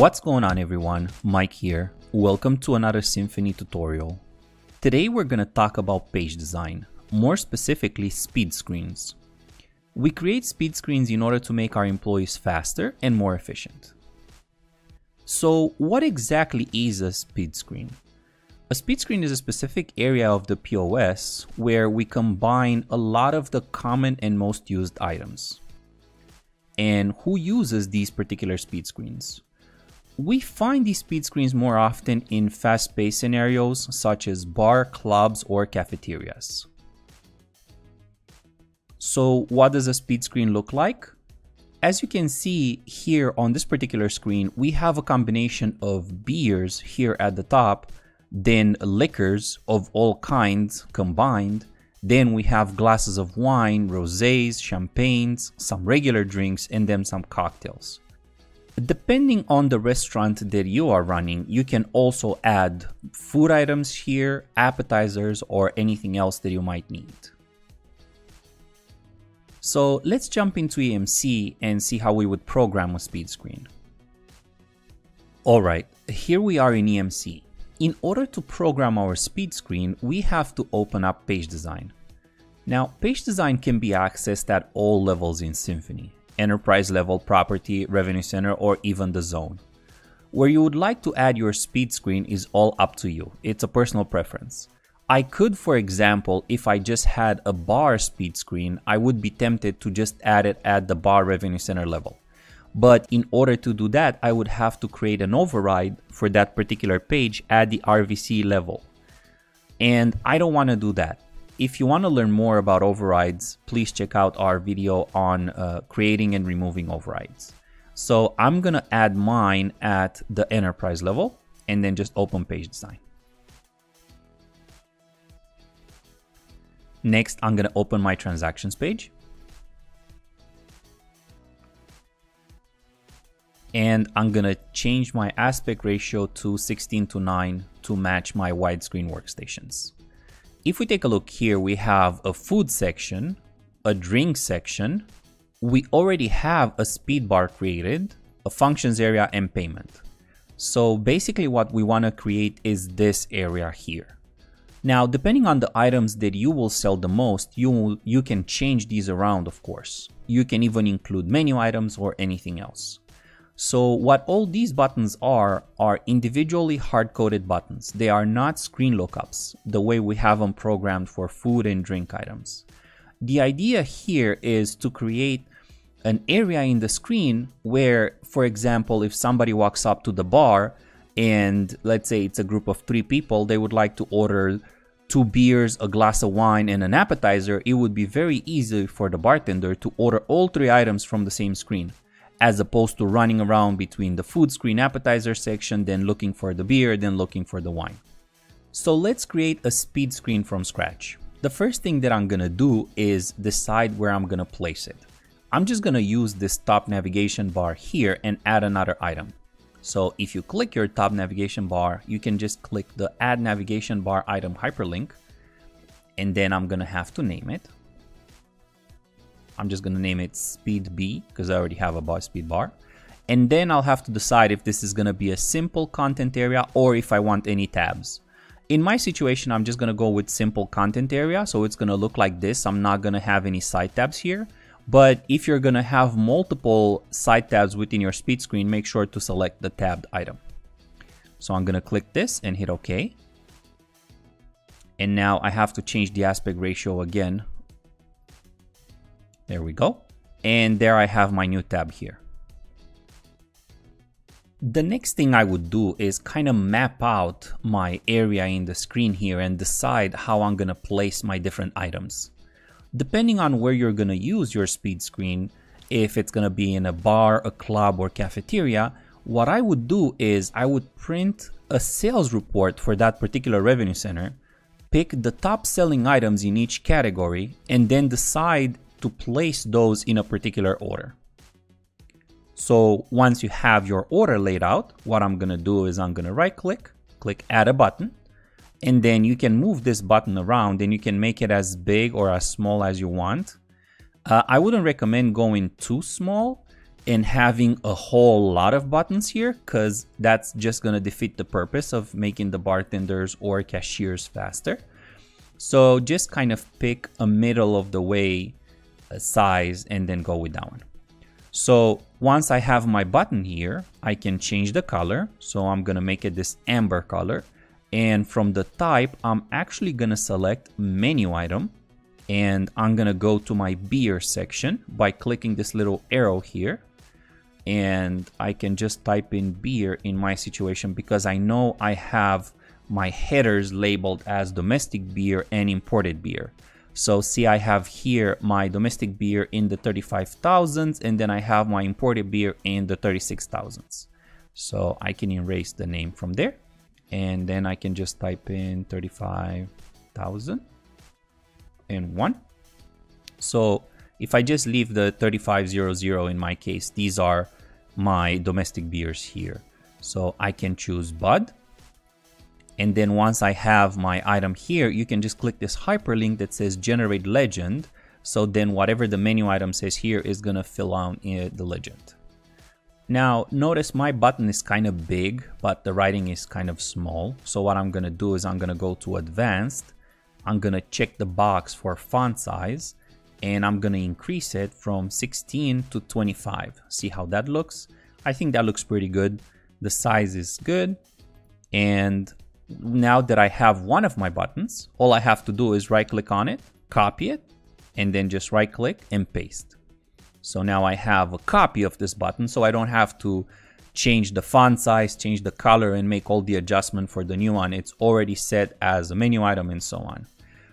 What's going on everyone, Mike here. Welcome to another Simphony tutorial. Today we're going to talk about page design, more specifically speed screens. We create speed screens in order to make our employees faster and more efficient. So what exactly is a speed screen? A speed screen is a specific area of the POS where we combine a lot of the common and most used items. And who uses these particular speed screens? We find these speed screens more often in fast-paced scenarios such as bar, clubs, or cafeterias. So what does a speed screen look like? As you can see here on this particular screen, we have a combination of beers here at the top then liquors of all kinds combined. Then we have glasses of wine, rosés, champagnes, some regular drinks, and then some cocktails. Depending on the restaurant that you are running, you can also add food items here, appetizers, or anything else that you might need. So let's jump into EMC and see how we would program a speed screen. Alright, here we are in EMC. In order to program our speed screen, we have to open up page design. Now, page design can be accessed at all levels in Simphony, enterprise level, property, revenue center, or even the zone. Where you would like to add your speed screen is all up to you. It's a personal preference. I could, for example, if I just had a bar speed screen, I would be tempted to just add it at the bar revenue center level. But in order to do that, I would have to create an override for that particular page at the RVC level. And I don't want to do that. If you want to learn more about overrides, please check out our video on uh, creating and removing overrides. So I'm going to add mine at the enterprise level and then just open page design. Next, I'm going to open my transactions page. and I'm gonna change my aspect ratio to 16 to 9 to match my widescreen workstations. If we take a look here, we have a food section, a drink section, we already have a speed bar created, a functions area and payment. So basically what we wanna create is this area here. Now, depending on the items that you will sell the most, you, you can change these around, of course. You can even include menu items or anything else. So what all these buttons are, are individually hard-coded buttons. They are not screen lookups, the way we have them programmed for food and drink items. The idea here is to create an area in the screen where, for example, if somebody walks up to the bar and let's say it's a group of three people, they would like to order two beers, a glass of wine, and an appetizer, it would be very easy for the bartender to order all three items from the same screen as opposed to running around between the food screen appetizer section, then looking for the beer, then looking for the wine. So let's create a speed screen from scratch. The first thing that I'm gonna do is decide where I'm gonna place it. I'm just gonna use this top navigation bar here and add another item. So if you click your top navigation bar, you can just click the add navigation bar item hyperlink and then I'm gonna have to name it. I'm just going to name it speed B because I already have a bar speed bar. And then I'll have to decide if this is going to be a simple content area or if I want any tabs. In my situation, I'm just going to go with simple content area. So it's going to look like this. I'm not going to have any side tabs here. But if you're going to have multiple side tabs within your speed screen, make sure to select the tabbed item. So I'm going to click this and hit OK. And now I have to change the aspect ratio again there we go. And there I have my new tab here. The next thing I would do is kind of map out my area in the screen here and decide how I'm going to place my different items. Depending on where you're going to use your speed screen, if it's going to be in a bar, a club, or cafeteria, what I would do is I would print a sales report for that particular revenue center, pick the top selling items in each category, and then decide to place those in a particular order. So once you have your order laid out, what I'm gonna do is I'm gonna right click, click add a button, and then you can move this button around and you can make it as big or as small as you want. Uh, I wouldn't recommend going too small and having a whole lot of buttons here because that's just going to defeat the purpose of making the bartenders or cashiers faster. So just kind of pick a middle of the way size and then go with that one. So once I have my button here, I can change the color. So I'm gonna make it this amber color. And from the type, I'm actually gonna select menu item and I'm gonna go to my beer section by clicking this little arrow here. And I can just type in beer in my situation because I know I have my headers labeled as domestic beer and imported beer. So see, I have here my domestic beer in the 35,000s and then I have my imported beer in the 36,000s. So I can erase the name from there and then I can just type in 35,000 and one. So if I just leave the 3500 in my case, these are my domestic beers here. So I can choose Bud and then once I have my item here, you can just click this hyperlink that says generate legend. So then whatever the menu item says here is gonna fill out uh, the legend. Now notice my button is kind of big, but the writing is kind of small. So what I'm gonna do is I'm gonna go to advanced. I'm gonna check the box for font size and I'm gonna increase it from 16 to 25. See how that looks? I think that looks pretty good. The size is good and now that I have one of my buttons, all I have to do is right click on it, copy it, and then just right click and paste. So now I have a copy of this button so I don't have to change the font size, change the color and make all the adjustment for the new one. It's already set as a menu item and so on.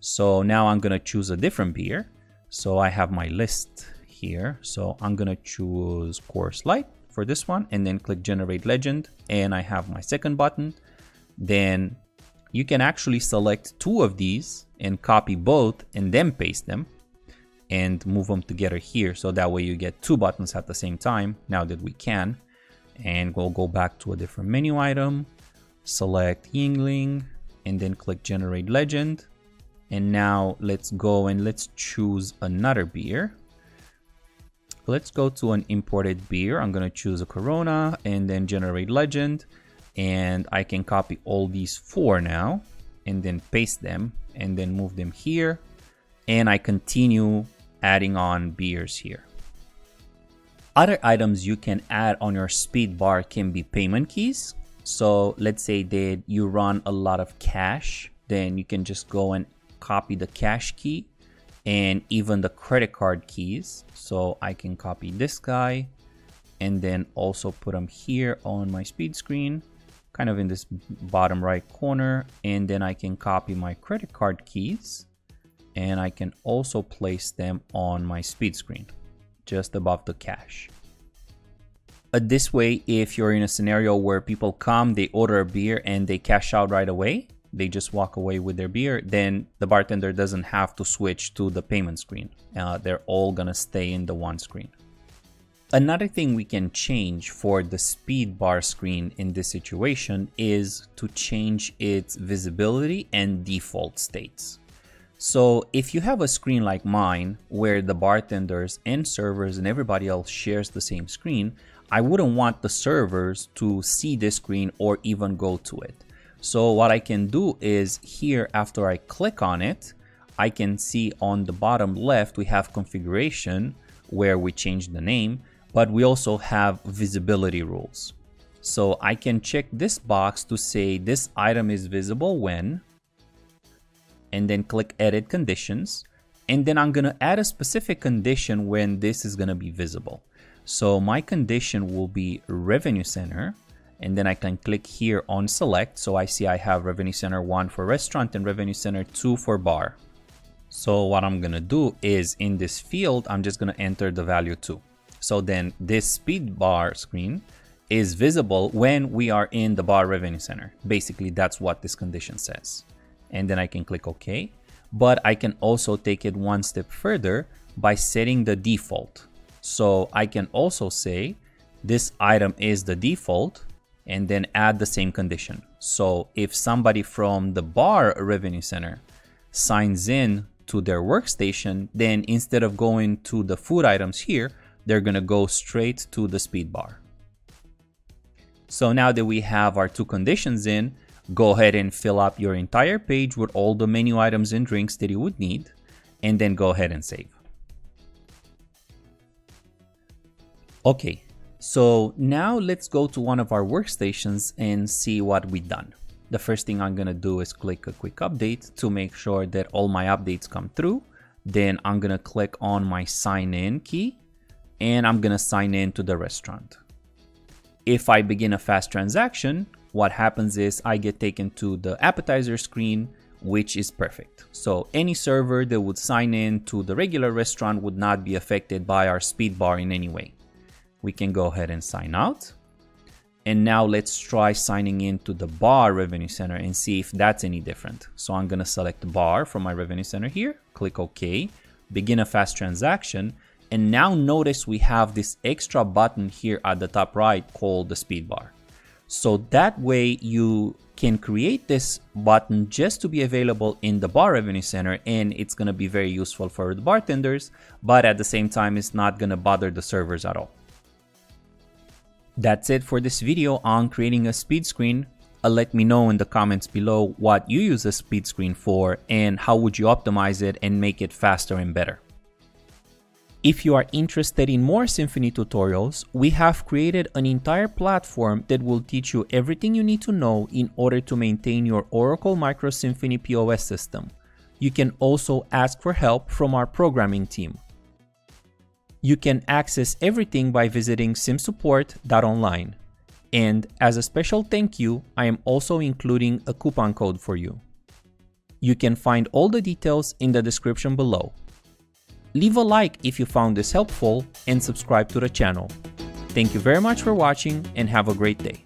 So now I'm gonna choose a different beer. So I have my list here. So I'm gonna choose Coors Light for this one and then click generate legend and I have my second button then you can actually select two of these and copy both and then paste them and move them together here. So that way you get two buttons at the same time now that we can. And we'll go back to a different menu item, select Yuengling, and then click generate legend. And now let's go and let's choose another beer. Let's go to an imported beer. I'm gonna choose a Corona and then generate legend and I can copy all these four now and then paste them and then move them here and I continue adding on beers here. Other items you can add on your speed bar can be payment keys. So let's say that you run a lot of cash, then you can just go and copy the cash key and even the credit card keys. So I can copy this guy and then also put them here on my speed screen kind of in this bottom right corner and then I can copy my credit card keys and I can also place them on my speed screen just above the cash. Uh, this way, if you're in a scenario where people come, they order a beer and they cash out right away, they just walk away with their beer, then the bartender doesn't have to switch to the payment screen. Uh, they're all gonna stay in the one screen. Another thing we can change for the speed bar screen in this situation is to change its visibility and default states. So if you have a screen like mine where the bartenders and servers and everybody else shares the same screen, I wouldn't want the servers to see this screen or even go to it. So what I can do is here after I click on it, I can see on the bottom left we have configuration where we change the name but we also have visibility rules. So I can check this box to say this item is visible when, and then click edit conditions. And then I'm gonna add a specific condition when this is gonna be visible. So my condition will be revenue center. And then I can click here on select. So I see I have revenue center one for restaurant and revenue center two for bar. So what I'm gonna do is in this field, I'm just gonna enter the value two. So then this speed bar screen is visible when we are in the bar revenue center. Basically, that's what this condition says. And then I can click OK. But I can also take it one step further by setting the default. So I can also say this item is the default and then add the same condition. So if somebody from the bar revenue center signs in to their workstation, then instead of going to the food items here, they're gonna go straight to the speed bar. So now that we have our two conditions in, go ahead and fill up your entire page with all the menu items and drinks that you would need, and then go ahead and save. Okay, so now let's go to one of our workstations and see what we've done. The first thing I'm gonna do is click a quick update to make sure that all my updates come through. Then I'm gonna click on my sign in key and I'm gonna sign in to the restaurant. If I begin a fast transaction, what happens is I get taken to the appetizer screen, which is perfect. So any server that would sign in to the regular restaurant would not be affected by our speed bar in any way we can go ahead and sign out. And now let's try signing into the bar revenue center and see if that's any different. So I'm gonna select bar from my revenue center here, click OK, begin a fast transaction. And now notice we have this extra button here at the top right called the speed bar. So that way you can create this button just to be available in the bar revenue center and it's going to be very useful for the bartenders, but at the same time, it's not going to bother the servers at all. That's it for this video on creating a speed screen. Uh, let me know in the comments below what you use a speed screen for and how would you optimize it and make it faster and better. If you are interested in more Simphony tutorials, we have created an entire platform that will teach you everything you need to know in order to maintain your Oracle Micro Simphony POS system. You can also ask for help from our programming team. You can access everything by visiting simsupport.online. And as a special thank you, I am also including a coupon code for you. You can find all the details in the description below. Leave a like if you found this helpful and subscribe to the channel. Thank you very much for watching and have a great day.